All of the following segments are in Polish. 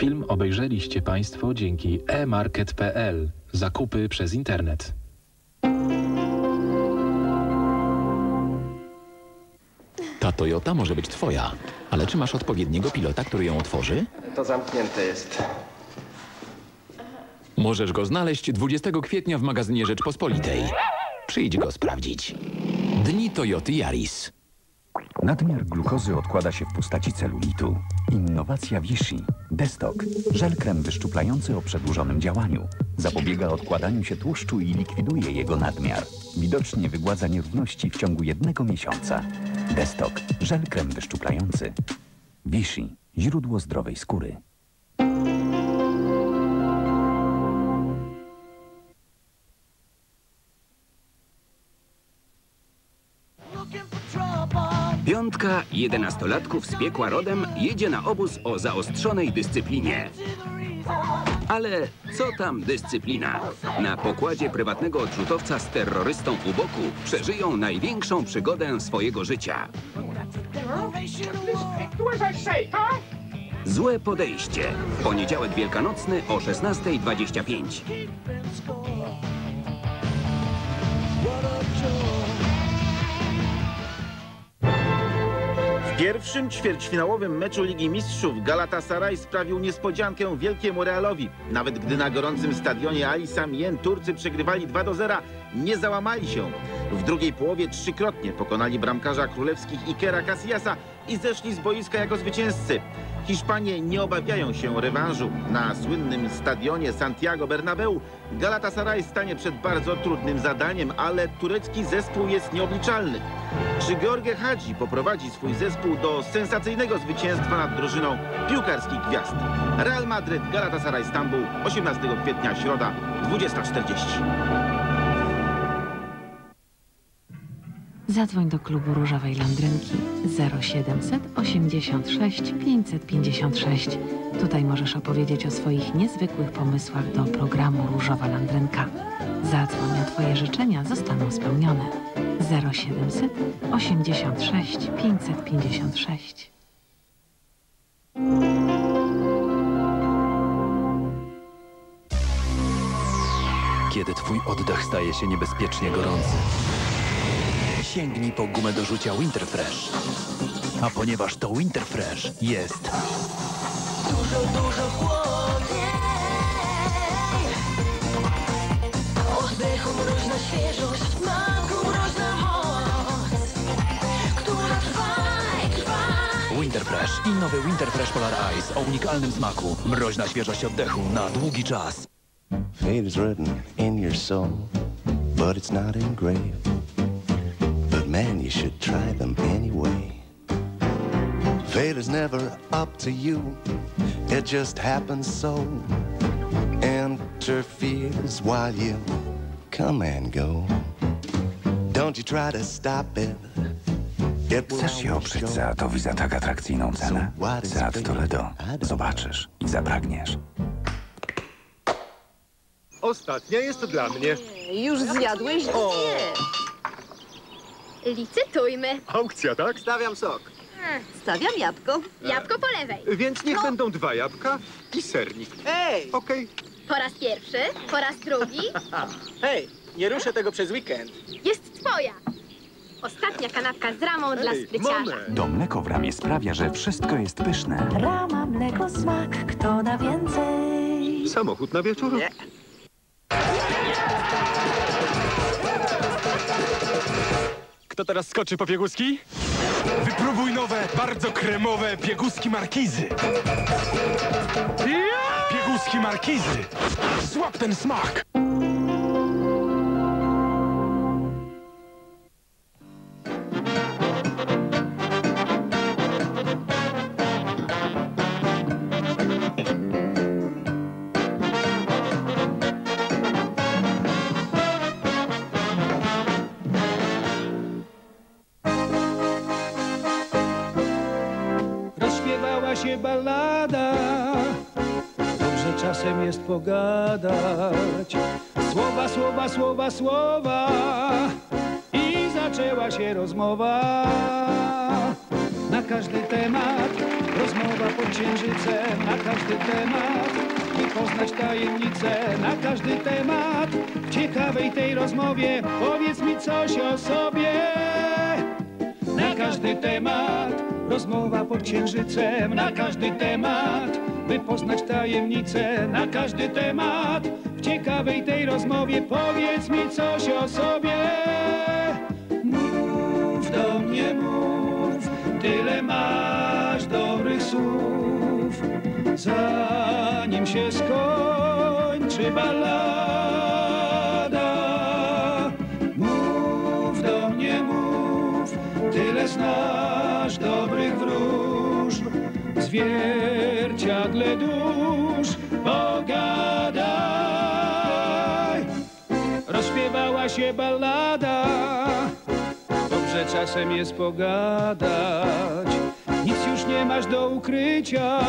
Film obejrzeliście Państwo dzięki emarket.pl. Zakupy przez internet. Ta Toyota może być twoja, ale czy masz odpowiedniego pilota, który ją otworzy? To zamknięte jest. Możesz go znaleźć 20 kwietnia w magazynie Rzeczpospolitej. Przyjdź go sprawdzić. Dni Toyoty Yaris. Nadmiar glukozy odkłada się w postaci celulitu. Innowacja Vichy. Destok. Żel krem wyszczuplający o przedłużonym działaniu. Zapobiega odkładaniu się tłuszczu i likwiduje jego nadmiar. Widocznie wygładza nierówności w ciągu jednego miesiąca. Destok. Żel krem wyszczuplający. Vichy. Źródło zdrowej skóry. Piątka jedenastolatków z piekła rodem jedzie na obóz o zaostrzonej dyscyplinie. Ale co tam dyscyplina? Na pokładzie prywatnego odrzutowca z terrorystą u boku przeżyją największą przygodę swojego życia. Złe podejście. Poniedziałek wielkanocny o 16.25. pierwszym ćwierćfinałowym meczu Ligi Mistrzów Galatasaray sprawił niespodziankę wielkiemu Realowi. Nawet gdy na gorącym stadionie Ali Samien Turcy przegrywali 2 do 0, nie załamali się. W drugiej połowie trzykrotnie pokonali bramkarza królewskich Ikera Casillasa i zeszli z boiska jako zwycięzcy. Hiszpanie nie obawiają się rewanżu. Na słynnym stadionie Santiago Bernabeu Galatasaray stanie przed bardzo trudnym zadaniem, ale turecki zespół jest nieobliczalny. Czy George Hadzi poprowadzi swój zespół do sensacyjnego zwycięstwa nad drużyną piłkarskich gwiazd? Real Madryt, Galatasaray Stambuł, 18 kwietnia, środa, 20.40. Zadzwoń do klubu Różowej Landrynki 0700 86 556. Tutaj możesz opowiedzieć o swoich niezwykłych pomysłach do programu Różowa Landrynka. Zadzwoń, a Twoje życzenia zostaną spełnione. 0700 86 556. Kiedy twój oddech staje się niebezpiecznie gorący, sięgnij po gumę do rzucia Winterfresh. A ponieważ to Winterfresh jest Dużo, dużo chłodniej Oddechu mroźna świeżość Smaku mroźna moc Która trwa i trwa Winterfresh i nowy Winterfresh Polar Ice o unikalnym smaku. Mroźna świeżość oddechu na długi czas. Fate is written in your soul, but it's not engraved. Man, you should try them anyway. Fate is never up to you, it just happens so. Interferes while you come and go. Don't you try to stop it. Chcesz się oprzeć. Seatowi za tak atrakcyjną cenę? Seat Toledo. Zobaczysz i zapragniesz. Ostatnia jest dla mnie. Już zjadłeś dwie. Licytujmy. Aukcja, tak? Stawiam sok. Stawiam jabłko. Jabłko po lewej. Więc niech będą dwa jabłka i sernik. Ej! Okej. Po raz pierwszy, po raz drugi. Hej, nie ruszę tego przez weekend. Jest twoja. Ostatnia kanapka z ramą dla spryciarza. To mleko w ramie sprawia, że wszystko jest pyszne. Rama, mleko, smak, kto da więcej? Samochód na wieczór? Nie. Kto teraz skoczy po pieguski? Wypróbuj nowe, bardzo kremowe pieguski markizy. Pieguski markizy. Złap ten smak. Pogadać. Słowa, słowa, słowa, słowa i zaczęła się rozmowa na każdy temat. Rozmowa pod księżycem na każdy temat By poznać tajemnicę na każdy temat W ciekawej tej rozmowie powiedz mi coś o sobie Na każdy temat Rozmowa pod księżycem na każdy temat By poznać tajemnicę na każdy temat. W ciekawej tej rozmowie powiedz mi coś o sobie. Mów do mnie, mów, tyle masz dobrych słów, zanim się skończy ballada. Zwierciadle dusz, pogadaj. Rozśpiewała się ballada, dobrze czasem jest pogadać. Nic już nie masz do ukrycia,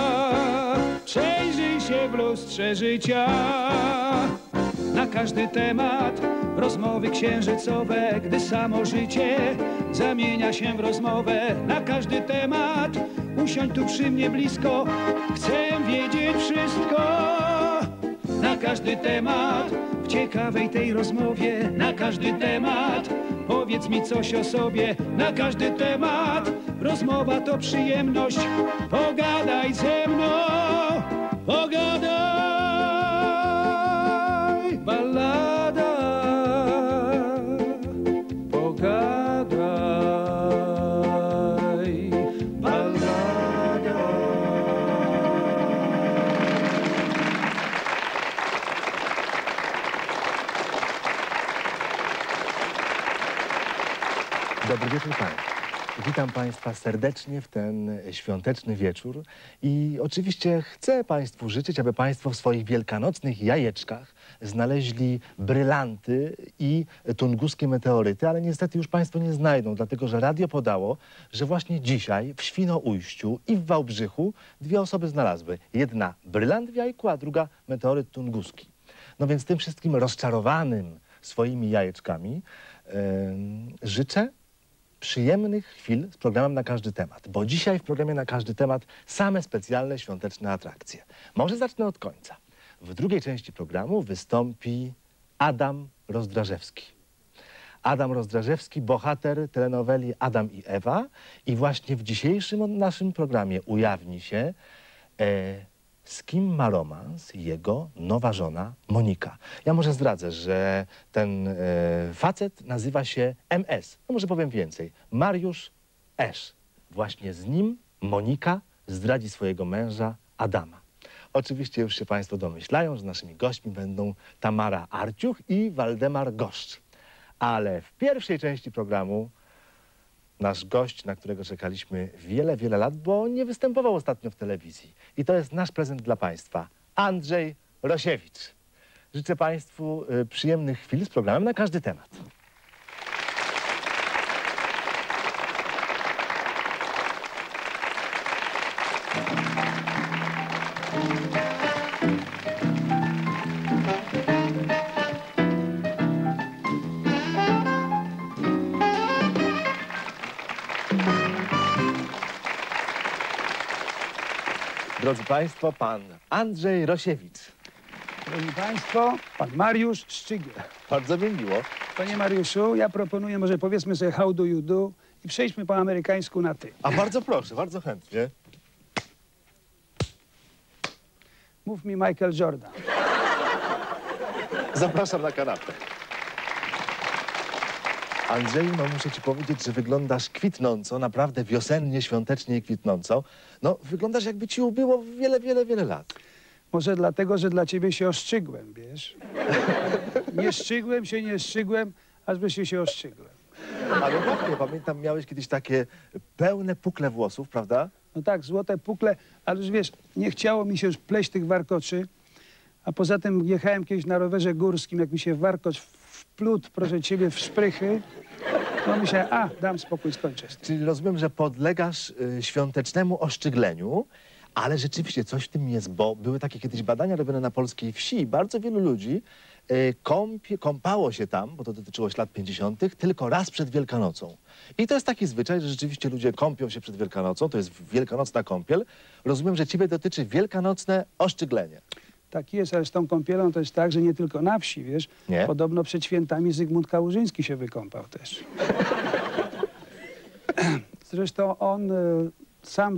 przejrzyj się w lustrze życia. Na każdy temat rozmowy księżycowe, gdy samo życie zamienia się w rozmowę. Na każdy temat usiądź tu przy mnie blisko, chcę wiedzieć wszystko. Na każdy temat, w ciekawej tej rozmowie, na każdy temat, powiedz mi coś o sobie, na każdy temat. Rozmowa to przyjemność, pogadaj ze mną, pogadaj, Witam Państwa serdecznie w ten świąteczny wieczór i oczywiście chcę Państwu życzyć, aby Państwo w swoich wielkanocnych jajeczkach znaleźli brylanty i tunguskie meteoryty, ale niestety już Państwo nie znajdą, dlatego że radio podało, że właśnie dzisiaj w Świnoujściu i w Wałbrzychu dwie osoby znalazły. Jedna brylant w jajku, a druga meteoryt tunguski. No więc tym wszystkim rozczarowanym swoimi jajeczkami em, życzę przyjemnych chwil z programem na każdy temat, bo dzisiaj w programie na każdy temat same specjalne świąteczne atrakcje. Może zacznę od końca. W drugiej części programu wystąpi Adam Rozdrażewski. Adam Rozdrażewski, bohater telenoweli Adam i Ewa i właśnie w dzisiejszym naszym programie ujawni się e, z kim ma romans jego nowa żona Monika. Ja może zdradzę, że ten e, facet nazywa się MS. No może powiem więcej. Mariusz Esz. Właśnie z nim Monika zdradzi swojego męża Adama. Oczywiście już się Państwo domyślają, że naszymi gośćmi będą Tamara Arciuch i Waldemar Goszcz. Ale w pierwszej części programu nasz gość, na którego czekaliśmy wiele, wiele lat, bo nie występował ostatnio w telewizji. I to jest nasz prezent dla Państwa. Andrzej Rosiewicz. Życzę Państwu y, przyjemnych chwil z programem na każdy temat. Drodzy Państwo, pan Andrzej Rosiewicz. Drodzy Państwo, pan Mariusz Szczygiel. Bardzo mi miło. Panie Mariuszu, ja proponuję, może powiedzmy sobie how do you do i przejdźmy po amerykańsku na ty. A bardzo proszę, bardzo chętnie. Mów mi Michael Jordan. Zapraszam na kanapę. Andrzeju, no muszę ci powiedzieć, że wyglądasz kwitnąco, naprawdę wiosennie, świątecznie kwitnąco. No, wyglądasz jakby ci ubyło wiele, wiele, wiele lat. Może dlatego, że dla ciebie się oszczygłem, wiesz? Nie szczygłem się, nie szczygłem, aż wreszcie się oszczygłem. Ale właśnie, pamiętam, miałeś kiedyś takie pełne pukle włosów, prawda? No tak, złote pukle, ale już wiesz, nie chciało mi się już pleść tych warkoczy, a poza tym jechałem kiedyś na rowerze górskim, jak mi się warkocz wplótł, proszę ciebie, w szprychy, to myślałem, a, dam spokój, skończę. Czyli rozumiem, że podlegasz y, świątecznemu oszczygleniu, Ale rzeczywiście coś w tym jest, bo były takie kiedyś badania robione na polskiej wsi i bardzo wielu ludzi kąpie, kąpało się tam, bo to dotyczyło lat 50., tylko raz przed Wielkanocą. I to jest taki zwyczaj, że rzeczywiście ludzie kąpią się przed Wielkanocą, to jest wielkanocna kąpiel. Rozumiem, że ciebie dotyczy wielkanocne oszczyglenie. Tak jest, ale z tą kąpielą to jest tak, że nie tylko na wsi, wiesz. Nie? Podobno przed świętami Zygmunt Kałużyński się wykąpał też. Zresztą on e, sam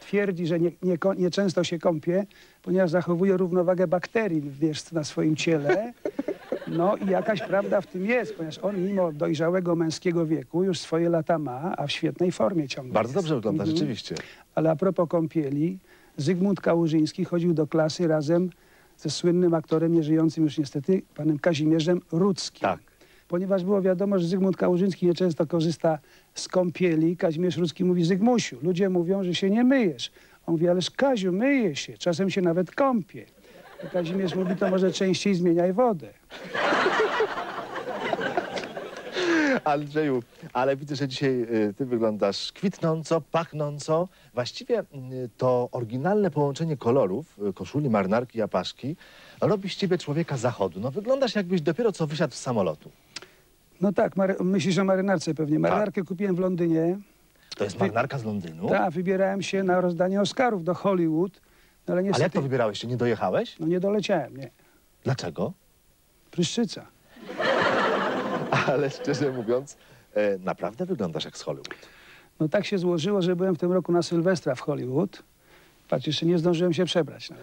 twierdzi, że nie, nie, nie często się kąpie, ponieważ zachowuje równowagę bakterii, wiesz, na swoim ciele. No i jakaś prawda w tym jest, ponieważ on mimo dojrzałego męskiego wieku już swoje lata ma, a w świetnej formie ciągle Bardzo jest. dobrze wygląda, Mhm. rzeczywiście. Ale a propos kąpieli, Zygmunt Kałużyński chodził do klasy razem ze słynnym aktorem, nieżyjącym już niestety, panem Kazimierzem Rudzkim. Tak. Ponieważ było wiadomo, że Zygmunt Kałużyński nieczęsto korzysta z kąpieli, Kazimierz Rudzki mówi, Zygmusiu, ludzie mówią, że się nie myjesz. On mówi, ależ Kaziu, myję się, czasem się nawet kąpię. I Kazimierz mówi, to może częściej zmieniaj wodę. Andrzeju, ale widzę, że dzisiaj y, ty wyglądasz kwitnąco, pachnąco. Właściwie y, to oryginalne połączenie kolorów y, koszuli, marynarki i apaszki robi z ciebie człowieka zachodu. No wyglądasz jakbyś dopiero co wysiadł z samolotu. No tak, myślisz o marynarce pewnie. Marynarkę kupiłem w Londynie. To jest marynarka z Londynu? Tak, wybierałem się na rozdanie Oscarów do Hollywood, no ale Ale niestety... jak to wybierałeś się? Nie dojechałeś? No nie doleciałem, nie. Dlaczego? Pryszczyca. Ale szczerze mówiąc, e, naprawdę wyglądasz jak z Hollywood. No tak się złożyło, że byłem w tym roku na Sylwestra w Hollywood. Patrz, jeszcze nie zdążyłem się przebrać. No.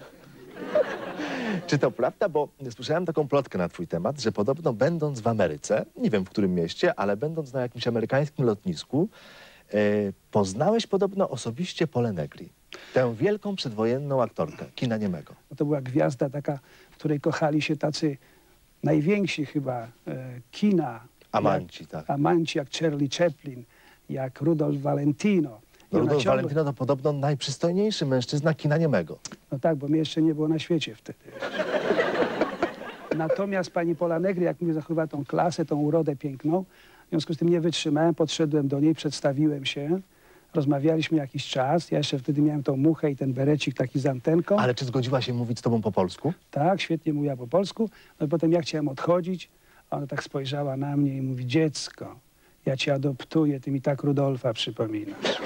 Czy to prawda? Bo słyszałem taką plotkę na twój temat, że podobno będąc w Ameryce, nie wiem w którym mieście, ale będąc na jakimś amerykańskim lotnisku, e, poznałeś podobno osobiście Polę Negri. Tę wielką przedwojenną aktorkę kina niemego. No to była gwiazda taka, w której kochali się tacy najwięksi chyba e, kina. Amanci, tak. Jak, amanci jak Charlie Chaplin, jak Rudolf Valentino. No, Rudolf ciągle- Valentino to podobno najprzystojniejszy mężczyzna kina niemego. No tak, bo mnie jeszcze nie było na świecie wtedy. Natomiast pani Pola Negri, jak mówię, zachowywa tą klasę, tą urodę piękną. W związku z tym nie wytrzymałem, podszedłem do niej, przedstawiłem się. Rozmawialiśmy jakiś czas. Ja jeszcze wtedy miałem tą muchę i ten berecik taki z antenką. Ale czy zgodziła się mówić z tobą po polsku? Tak, świetnie mówiła po polsku. No i potem ja chciałem odchodzić. a Ona tak spojrzała na mnie i mówi, dziecko, ja cię adoptuję, ty mi tak Rudolfa przypominasz.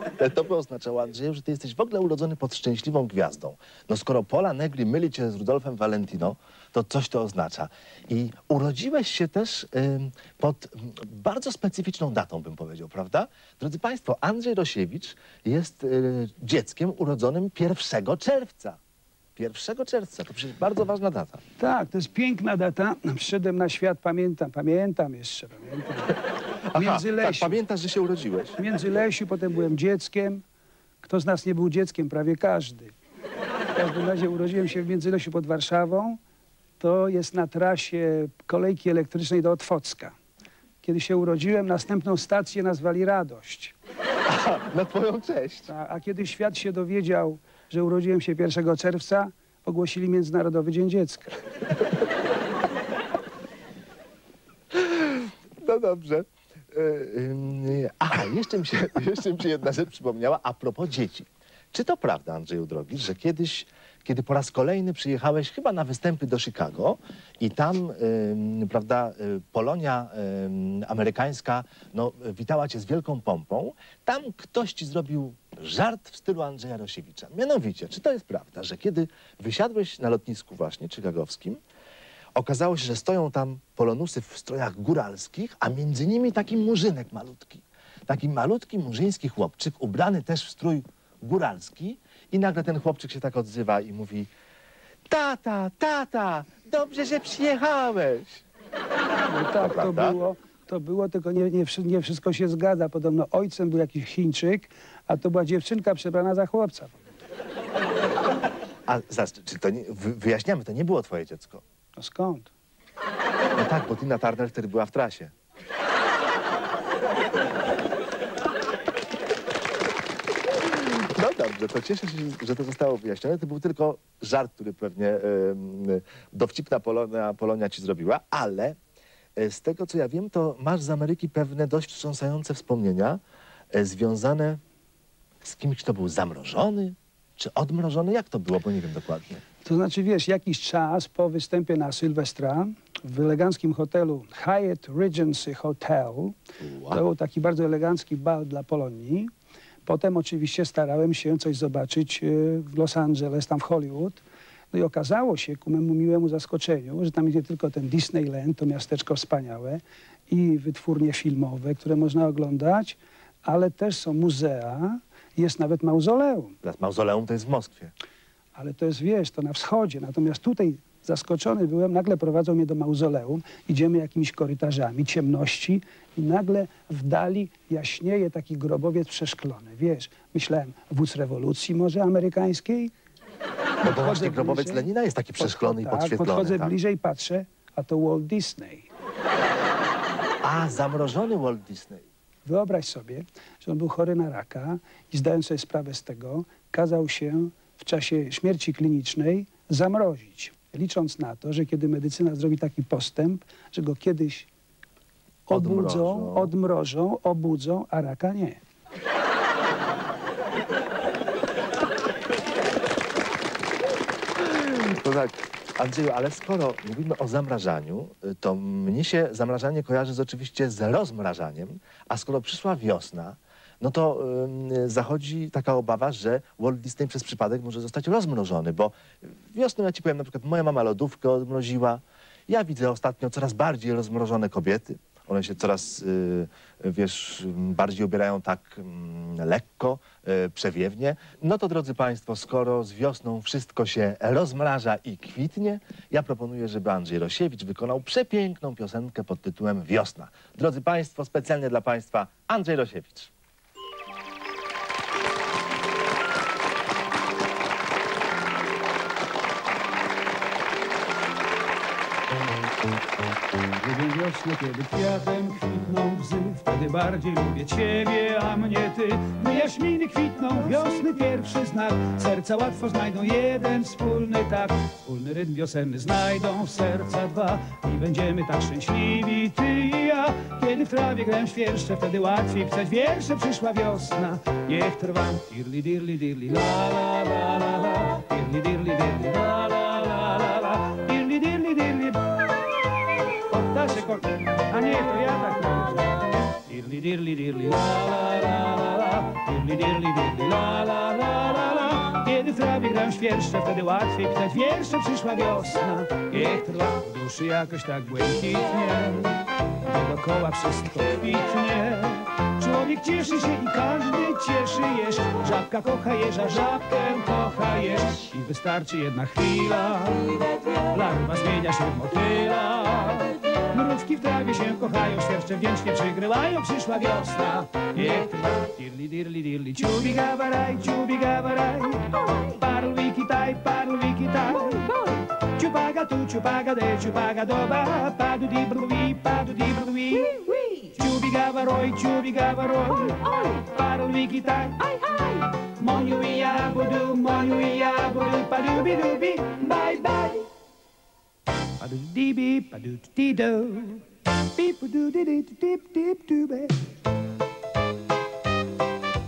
Ale to by oznaczało, Andrzeju, że ty jesteś w ogóle urodzony pod szczęśliwą gwiazdą. No skoro Pola Negri myli cię z Rudolfem Valentino, to coś to oznacza. I urodziłeś się też pod bardzo specyficzną datą, bym powiedział, prawda? Drodzy Państwo, Andrzej Rosiewicz jest y, dzieckiem urodzonym 1 czerwca. 1 czerwca, to przecież bardzo ważna data. Tak, to jest piękna data. Przyszedłem na świat, pamiętam, pamiętam jeszcze, pamiętam. Aha, tak, Międzylesiu. pamiętasz, że się urodziłeś? W Międzylesiu, potem byłem dzieckiem. Kto z nas nie był dzieckiem? Prawie każdy. W każdym razie urodziłem się w Międzylesiu pod Warszawą. To jest na trasie kolejki elektrycznej do Otwocka. Kiedy się urodziłem, następną stację nazwali Radość. Na twoją cześć. A, a kiedy świat się dowiedział, że urodziłem się 1 czerwca, ogłosili Międzynarodowy Dzień Dziecka. No dobrze. E, Aha, jeszcze mi, się, jeszcze mi się jedna rzecz przypomniała a propos dzieci. Czy to prawda, Andrzeju drogi, że kiedyś, kiedy po raz kolejny przyjechałeś chyba na występy do Chicago i tam, ym, prawda, y, Polonia ym, amerykańska no, witała cię z wielką pompą, tam ktoś ci zrobił żart w stylu Andrzeja Rosiewicza. Mianowicie, czy to jest prawda, że kiedy wysiadłeś na lotnisku właśnie chicagowskim, Okazało się, że stoją tam polonusy w strojach góralskich, a między nimi taki murzynek malutki. Taki malutki murzyński chłopczyk, ubrany też w strój góralski. I nagle ten chłopczyk się tak odzywa i mówi Tata, tata, dobrze, że przyjechałeś. No tak, to Prawda? było, to było, tylko nie, nie, wszy- nie wszystko się zgadza. Podobno ojcem był jakiś Chińczyk, a to była dziewczynka przebrana za chłopca. A zaraz, czy to nie, wy, wyjaśniamy, to nie było twoje dziecko. No skąd? No tak, bo Tina Turner wtedy była w trasie. No dobrze, to cieszę się, że to zostało wyjaśnione. To był tylko żart, który pewnie dowcipna Polonia, Polonia ci zrobiła, ale e, z tego, co ja wiem, to masz z Ameryki pewne dość wstrząsające wspomnienia e, związane z kimś, kto był zamrożony, czy odmrożony? Jak to było, bo nie wiem dokładnie. To znaczy, wiesz, jakiś czas po występie na Sylwestra w eleganckim hotelu Hyatt Regency Hotel, to był taki bardzo elegancki bal dla Polonii. Potem oczywiście starałem się coś zobaczyć e, w Los Angeles, tam w Hollywood. No i okazało się, ku memu miłemu zaskoczeniu, że tam jest nie tylko ten Disneyland, to miasteczko wspaniałe, i wytwórnie filmowe, które można oglądać, ale też są muzea, jest nawet mauzoleum. Teraz Mauzoleum to jest w Moskwie. Ale to jest, wiesz, to na wschodzie. Natomiast tutaj zaskoczony byłem, nagle prowadzą mnie do mauzoleum, idziemy jakimiś korytarzami, ciemności i nagle w dali jaśnieje taki grobowiec przeszklony. Wiesz, myślałem, wódz rewolucji może amerykańskiej? No to właśnie grobowiec bliżej. Lenina jest taki przeszklony i tak, podświetlony. podchodzę tak. bliżej, patrzę, a to Walt Disney. A, zamrożony Walt Disney. Wyobraź sobie, że on był chory na raka i zdając sobie sprawę z tego, kazał się w czasie śmierci klinicznej zamrozić, licząc na to, że kiedy medycyna zrobi taki postęp, że go kiedyś obudzą, Odmrożą. odmrożą, obudzą, a raka nie. To tak, Andrzeju, ale skoro mówimy o zamrażaniu, to mnie się zamrażanie kojarzy z, oczywiście z rozmrażaniem, a skoro przyszła wiosna, no to zachodzi taka obawa, że Walt Disney przez przypadek może zostać rozmrożony, bo wiosną, ja ci powiem, na przykład moja mama lodówkę odmroziła, ja widzę ostatnio coraz bardziej rozmrożone kobiety, one się coraz, y, wiesz, bardziej ubierają tak lekko, y, przewiewnie. No to, drodzy Państwo, skoro z wiosną wszystko się rozmraża i kwitnie, ja proponuję, żeby Andrzej Rosiewicz wykonał przepiękną piosenkę pod tytułem Wiosna. Drodzy Państwo, specjalnie dla Państwa Andrzej Rosiewicz. Lubię wiosnę, kiedy kwiatem kwitną łzy Wtedy bardziej lubię ciebie, a mnie ty. Gdy jaśminy kwitną, wiosny pierwszy znak. Serca łatwo znajdą jeden wspólny tak. Wspólny rytm wiosenny znajdą serca dwa. I będziemy tak szczęśliwi, ty i ja. Kiedy w trawie grę świerszcze, wtedy łatwiej pisać wiersze. Przyszła wiosna, niech trwa. Dirli, dirli, dirli, la, la, la, la, la. Dirli, dirli, dirli, la, la, A nie, to ja tak robię. Dirli, dirli, dirli, la, la, la, la, la. Dirli, dirli, dirli, la, la, la, la, la. Kiedy w trawie gram świerszcze, wtedy łatwiej pisać wiersze. Przyszła wiosna, niech trwa w duszy jakoś tak błękitnie. Dookoła wszystko kwitnie. Człowiek cieszy się i każdy cieszy jeż. Żabka kocha jeża, żabkę kocha jeż. I wystarczy jedna chwila, larwa zmienia się w motyla. Mrówki w trawie się kochają, świerszcze wdzięcznie przygrywają, przyszła wiosna. Niech trwa, dirli, dirli, dirli, ciubi gawaraj, ciubi gawaraj. Parl wiki taj, parl wiki taj. Ciupaga tu, ciupaga de, ciupaga doba, padu di brwi, padu di brwi. Ciubi gavaroj, ciubi gavaroj. Parl wiki taj. Moniu i jabudu, moniu i jabudu, padu bi dubi, bye bye. ba do dee beep, ba do dee do, beep doo do dee dee doo dee doo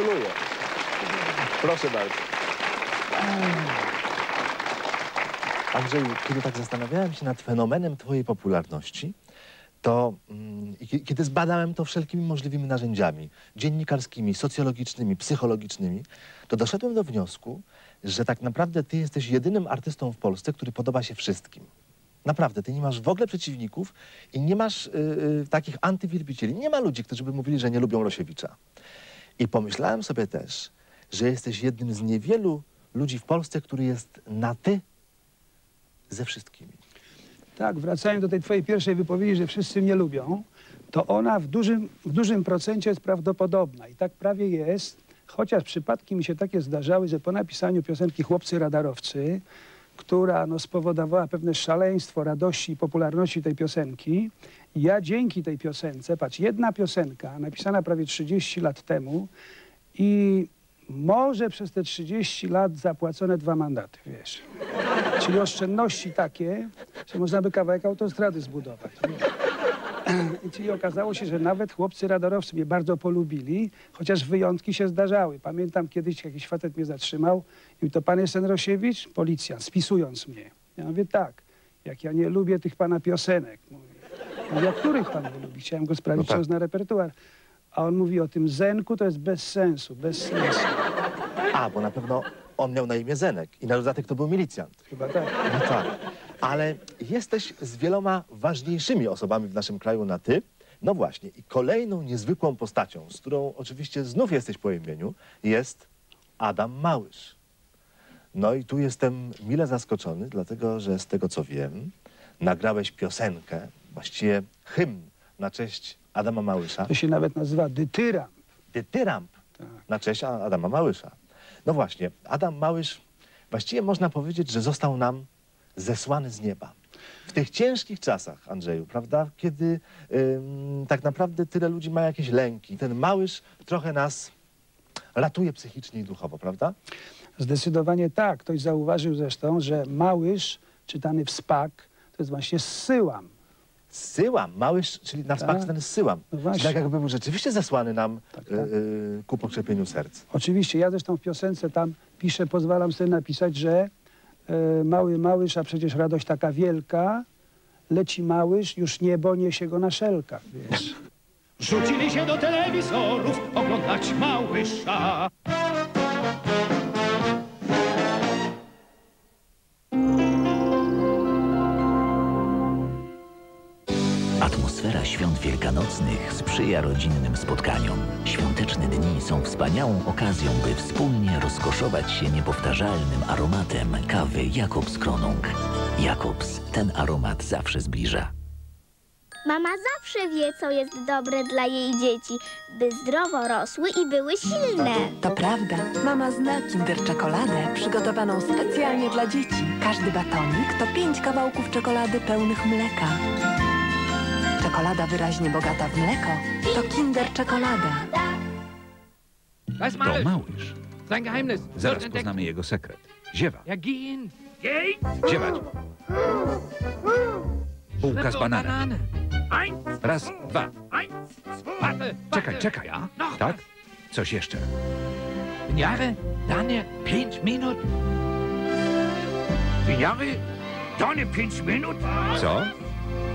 Gratuluję. Proszę bardzo. Andrzeju, kiedy tak zastanawiałem się nad fenomenem twojej popularności, to mm, kiedy zbadałem to wszelkimi możliwymi narzędziami, dziennikarskimi, socjologicznymi, psychologicznymi, to doszedłem do wniosku, że tak naprawdę ty jesteś jedynym artystą w Polsce, który podoba się wszystkim. Naprawdę, ty nie masz w ogóle przeciwników i nie masz y, y, takich antywielbicieli. Nie ma ludzi, którzy by mówili, że nie lubią Rosiewicza. I pomyślałem sobie też, że jesteś jednym z niewielu ludzi w Polsce, który jest na ty ze wszystkimi. Tak, wracając do tej twojej pierwszej wypowiedzi, że wszyscy mnie lubią, to ona w dużym, w dużym procencie jest prawdopodobna i tak prawie jest, chociaż przypadki mi się takie zdarzały, że po napisaniu piosenki Chłopcy Radarowcy, która no, spowodowała pewne szaleństwo radości i popularności tej piosenki, ja dzięki tej piosence, patrz, jedna piosenka napisana prawie 30 lat temu i może przez te 30 lat zapłacone dwa mandaty, wiesz. Czyli oszczędności takie, że można by kawałek autostrady zbudować. wiesz. Czyli okazało się, że nawet chłopcy radarowcy mnie bardzo polubili, chociaż wyjątki się zdarzały. Pamiętam kiedyś jakiś facet mnie zatrzymał i to pan jest Rosiewicz? Policjant, spisując mnie. Ja mówię, tak, jak ja nie lubię tych pana piosenek. Mówię, mówię a których pan nie lubi? Chciałem go sprawdzić, No tak. zna repertuar. A on mówi o tym Zenku, to jest bez sensu, bez sensu. A, bo na pewno on miał na imię Zenek i na dodatek to był milicjant. Chyba tak. No tak. Ale jesteś z wieloma ważniejszymi osobami w naszym kraju na ty. No właśnie. I kolejną niezwykłą postacią, z którą oczywiście znów jesteś po imieniu, jest Adam Małysz. No i tu jestem mile zaskoczony, dlatego że z tego co wiem, nagrałeś piosenkę, właściwie hymn na cześć Adama Małysza. To się nawet nazywa dytyra. Dytyramp na cześć Adama Małysza. No właśnie, Adam Małysz, właściwie można powiedzieć, że został nam zesłany z nieba. W tych ciężkich czasach, Andrzeju, prawda, kiedy ym, tak naprawdę tyle ludzi ma jakieś lęki, ten Małysz trochę nas ratuje psychicznie i duchowo, prawda? Zdecydowanie tak. Ktoś zauważył zresztą, że Małysz, czytany w spak, to jest właśnie zsyłam. Zsyłam, Małysz, czyli na spak Tak. ten zsyłam. No tak jakby był rzeczywiście zesłany nam Tak, y, y, ku pokrzepieniu serc. Oczywiście, ja zresztą w piosence tam piszę, pozwalam sobie napisać, że e, mały Małysz, a przecież radość taka wielka, leci Małysz, już niebo niesie go na szelkach, wiesz. Rzucili się do telewizorów oglądać Małysza. Wielkanocnych sprzyja rodzinnym spotkaniom. Świąteczne dni są wspaniałą okazją, by wspólnie rozkoszować się niepowtarzalnym aromatem kawy Jakobs Kronung. Jakobs, ten aromat zawsze zbliża. Mama zawsze wie, co jest dobre dla jej dzieci, by zdrowo rosły i były silne. To prawda. Mama zna Kinder czekoladę przygotowaną specjalnie dla dzieci. Każdy batonik to pięć kawałków czekolady pełnych mleka. Czekolada wyraźnie bogata w mleko to Kinder czekolada. To? Małysz. Zaraz poznamy jego sekret. Ziewa. Ziewać. Bułka z bananem. Raz, dwa. Czekaj, czekaj. Ja, noch Tak? Coś jeszcze. Jahre, Danie, pięć minut. Jahre, Danie, pięć minut. Co?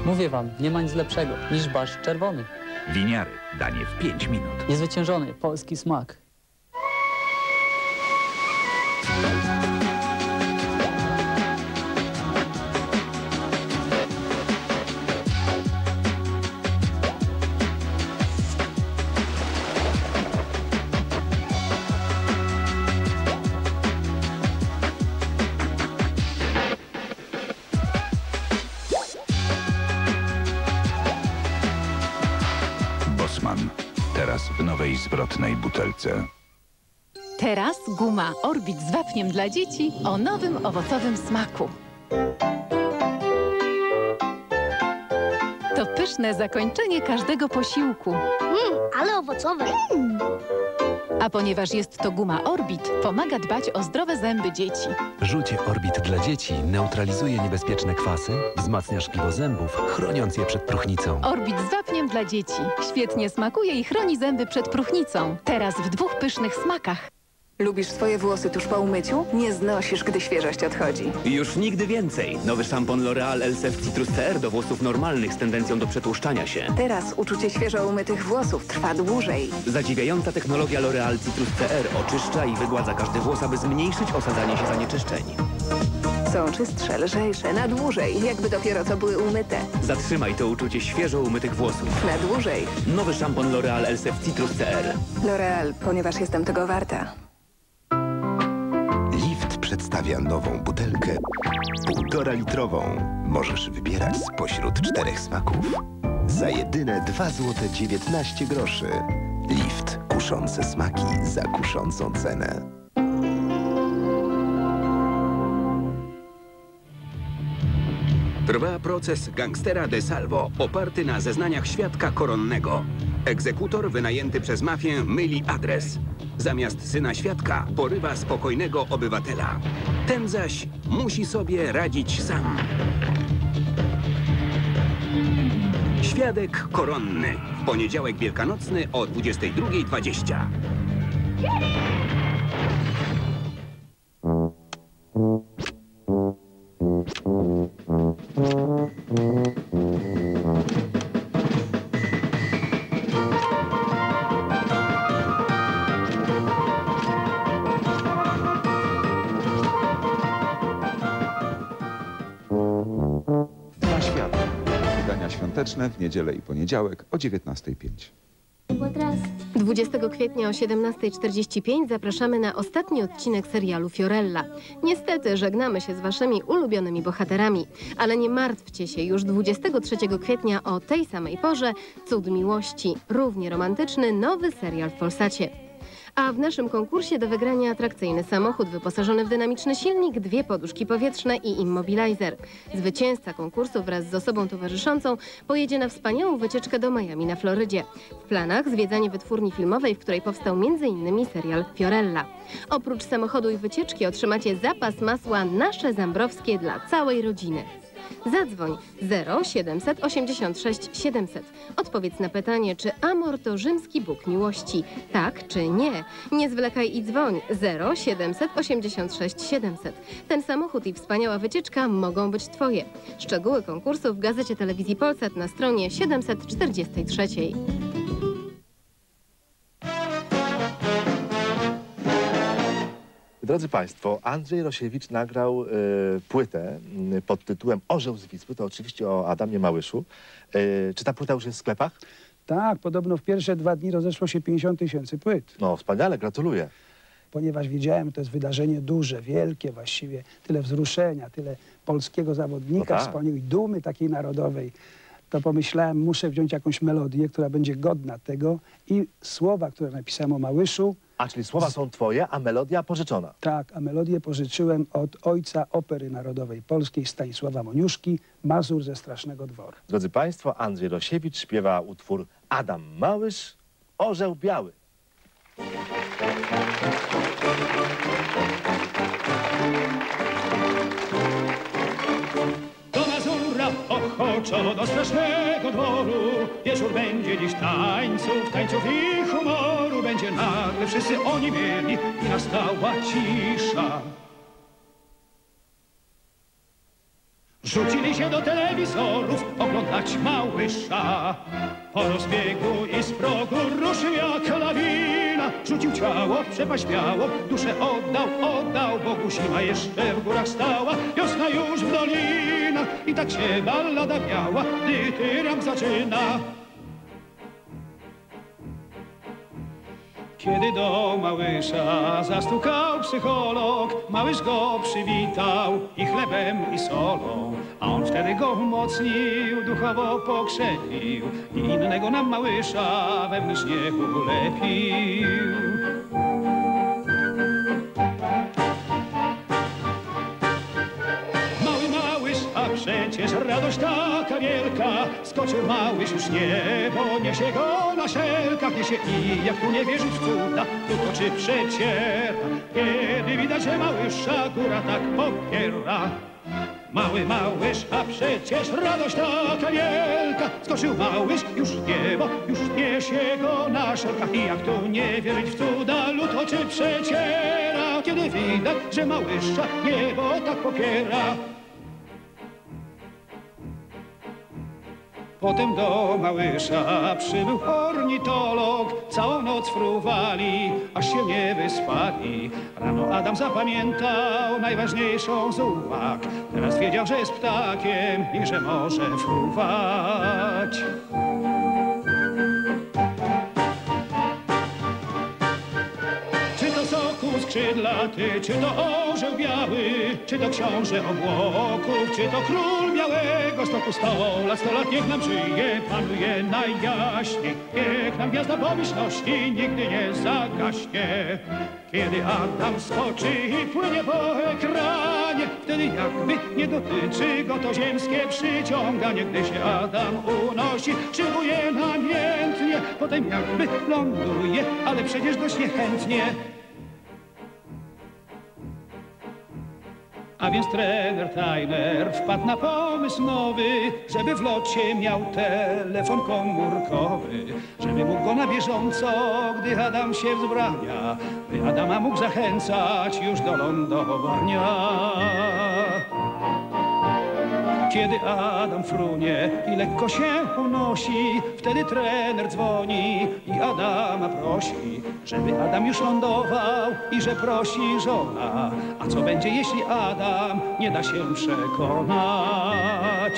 Mówię wam, nie ma nic lepszego niż barszcz czerwony. Winiary. Danie w 5 minut. Niezwyciężony polski smak. Butelce. Teraz guma Orbit z wapniem dla dzieci o nowym owocowym smaku. Pyszne zakończenie każdego posiłku. Mmm, ale owocowe. A ponieważ jest to guma Orbit, pomaga dbać o zdrowe zęby dzieci. Żucie Orbit dla dzieci neutralizuje niebezpieczne kwasy, wzmacnia szkliwo zębów, chroniąc je przed próchnicą. Orbit z wapniem dla dzieci. Świetnie smakuje i chroni zęby przed próchnicą. Teraz w dwóch pysznych smakach. Lubisz swoje włosy tuż po umyciu? Nie znosisz, gdy świeżość odchodzi. Już nigdy więcej. Nowy szampon L'Oreal Elsef Citrus CR do włosów normalnych z tendencją do przetłuszczania się. Teraz uczucie świeżo umytych włosów trwa dłużej. Zadziwiająca technologia L'Oreal Citrus CR oczyszcza i wygładza każdy włos, aby zmniejszyć osadzanie się zanieczyszczeń. Są czystsze, lżejsze, na dłużej, jakby dopiero co były umyte. Zatrzymaj to uczucie świeżo umytych włosów. Na dłużej. Nowy szampon L'Oreal Elsef Citrus CR. L'Oreal, ponieważ jestem tego warta. Przedstawia nową butelkę półtora litrową. Możesz wybierać spośród czterech smaków. Za jedyne 2 złote 19 groszy. Lift. Kuszące smaki za kuszącą cenę. Trwa proces gangstera de Salvo, oparty na zeznaniach świadka koronnego. Egzekutor wynajęty przez mafię myli adres. Zamiast syna świadka porywa spokojnego obywatela. Ten zaś musi sobie radzić sam. Świadek koronny. W poniedziałek wielkanocny o 22.20. W niedzielę i poniedziałek o 19.05. 20 kwietnia o 17.45 zapraszamy na ostatni odcinek serialu Fiorella. Niestety żegnamy się z waszymi ulubionymi bohaterami, ale nie martwcie się, już 23 kwietnia o tej samej porze Cud Miłości, równie romantyczny nowy serial w Polsacie. A w naszym konkursie do wygrania atrakcyjny samochód wyposażony w dynamiczny silnik, dwie poduszki powietrzne i immobilizer. Zwycięzca konkursu wraz z osobą towarzyszącą pojedzie na wspaniałą wycieczkę do Miami na Florydzie. W planach zwiedzanie wytwórni filmowej, w której powstał m.in. serial Fiorella. Oprócz samochodu i wycieczki otrzymacie zapas masła nasze zambrowskie dla całej rodziny. Zadzwoń 0 786 700. Odpowiedz na pytanie, czy Amor to rzymski Bóg miłości. Tak czy nie? Nie zwlekaj i dzwoń 0 786 700. Ten samochód i wspaniała wycieczka mogą być Twoje. Szczegóły konkursu w Gazecie Telewizji Polsat na stronie 743. Drodzy Państwo, Andrzej Rosiewicz nagrał e, płytę pod tytułem Orzeł z Wisły. To oczywiście o Adamie Małyszu. E, czy ta płyta już jest w sklepach? Tak, podobno w pierwsze dwa dni rozeszło się 50 tysięcy płyt. No, wspaniale, gratuluję. Ponieważ wiedziałem, to jest wydarzenie duże, wielkie właściwie, tyle wzruszenia, tyle polskiego zawodnika, No tak. wspaniałej dumy takiej narodowej, to pomyślałem, muszę wziąć jakąś melodię, która będzie godna tego i słowa, które napisałem o Małyszu. A, czyli słowa są twoje, a melodia pożyczona. Tak, a melodię pożyczyłem od ojca Opery Narodowej Polskiej Stanisława Moniuszki, Mazur ze Strasznego Dworu. Drodzy Państwo, Andrzej Rosiewicz śpiewa utwór Adam Małysz, Orzeł Biały. Do Mazura ochoczo do strasznego dworu Wieczór będzie dziś tańców, tańców i humoru Będzie nagle wszyscy oni mieli i nastała cisza Rzucili się do telewizorów oglądać Małysza. Po rozbiegu i z progu ruszył jak lawina. Rzucił ciało, przepaść biało, duszę oddał, oddał, Bogu zima jeszcze w górach stała, wiosna już w dolinach. I tak się ballada biała, gdy tyram zaczyna. Kiedy do Małysza zastukał psycholog, Małysz go przywitał i chlebem i solą. A on wtedy go umocnił, duchowo pokrzepił i innego nam Małysza wewnętrznie ulepił. Radość taka wielka Skoczył Małysz już niebo, niesie go na szelkach Niesie i jak tu nie wierzyć w cuda, tu oczy przeciera Kiedy widać, że Małysza góra tak popiera. Mały Małysz, a przecież radość taka wielka Skoczył Małysz już niebo, już niesie go na szelkach. I jak tu nie wierzyć w cuda, lud oczy przeciera. Kiedy widać, że Małysza niebo tak popiera Potem do Małysza przybył ornitolog, całą noc fruwali, aż się nie wyspali. Rano Adam zapamiętał najważniejszą z uwag, teraz wiedział, że jest ptakiem i że może fruwać. Skrzydlaty, czy to orzeł biały, czy to książę obłoków, czy to król białego stoku sto lat, sto lat niech nam żyje, panuje najjaśniej, niech nam gwiazda pomyślności nigdy nie zagaśnie. Kiedy Adam skoczy i płynie po ekranie, wtedy jakby nie dotyczy go to ziemskie przyciąganie. Gdy się Adam unosi, szybuje namiętnie, potem jakby ląduje, ale przecież dość niechętnie. A więc trener Tyler wpadł na pomysł nowy, żeby w locie miał telefon komórkowy, żeby mógł go na bieżąco, gdy Adam się wzbrania, by Adama mógł zachęcać już do lądowania. Kiedy Adam frunie i lekko się wtedy trener dzwoni i Adama prosi, żeby Adam już lądował i że prosi żona. A co będzie, jeśli Adam nie da się przekonać?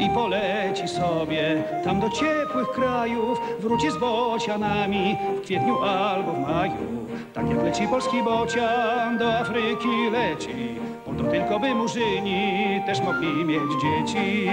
I poleci sobie tam do ciepłych krajów, wróci z bocianami w kwietniu albo w maju. Tak jak leci polski bocian do Afryki leci, tylko by murzyni też mogli mieć dzieci.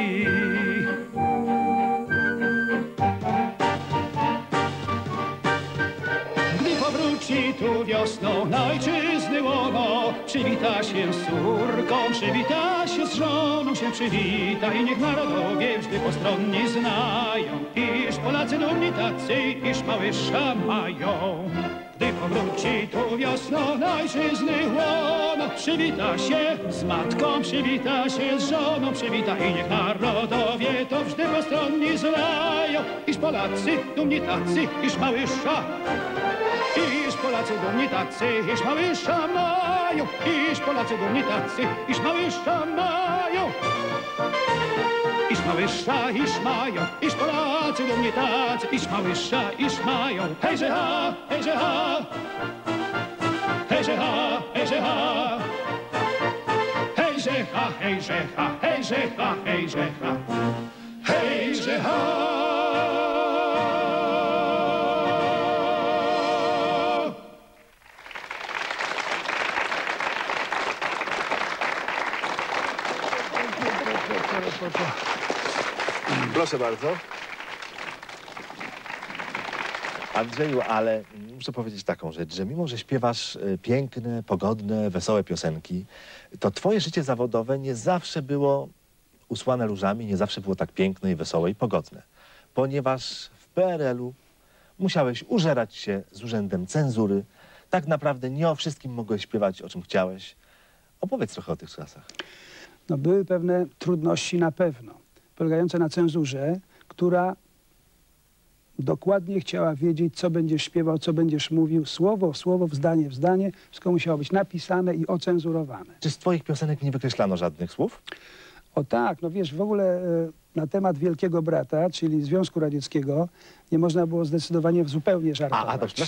Gdy powróci tu wiosną na ojczyzny łono, przywita się z córką, przywita się z żoną, się przywita i niech narodowie wżdy postronni znają, iż Polacy dumni tacy, iż małysza mają. Gdy powróci tu wiosną na ojczyzny łono, przywita się z matką, przywita się z żoną, przywita i niech narodowie to wżdy postronni znają, iż Polacy dumni tacy, iż małysza Iż Polacy dumni tacy, iż małysza mają, iż Polacy dumni tacy, iż małysza mają. Iż małysza, iż Polacy dumni tacy, iż małysza, iż mają. Hejże ha, hejże ha, hejże ha, hejże ha. Hejże ha, hejże ha, hejże ha, hejże ha, hejże ha. Proszę bardzo. Andrzeju, ale muszę powiedzieć taką rzecz, że mimo, że śpiewasz y, piękne, pogodne, wesołe piosenki, to twoje życie zawodowe nie zawsze było usłane różami, nie zawsze było tak piękne i wesołe i pogodne. Ponieważ w PRL-u musiałeś użerać się z urzędem cenzury. Tak naprawdę nie o wszystkim mogłeś śpiewać, o czym chciałeś. Opowiedz trochę o tych czasach. No, były pewne trudności na pewno, polegające na cenzurze, która dokładnie chciała wiedzieć, co będziesz śpiewał, co będziesz mówił, słowo w słowo, w zdanie w zdanie. Wszystko musiało być napisane i ocenzurowane. Czy z twoich piosenek nie wykreślano żadnych słów? O tak, no wiesz, w ogóle e, na temat Wielkiego Brata, czyli Związku Radzieckiego, nie można było zdecydowanie zupełnie żartować. A, a dobrze.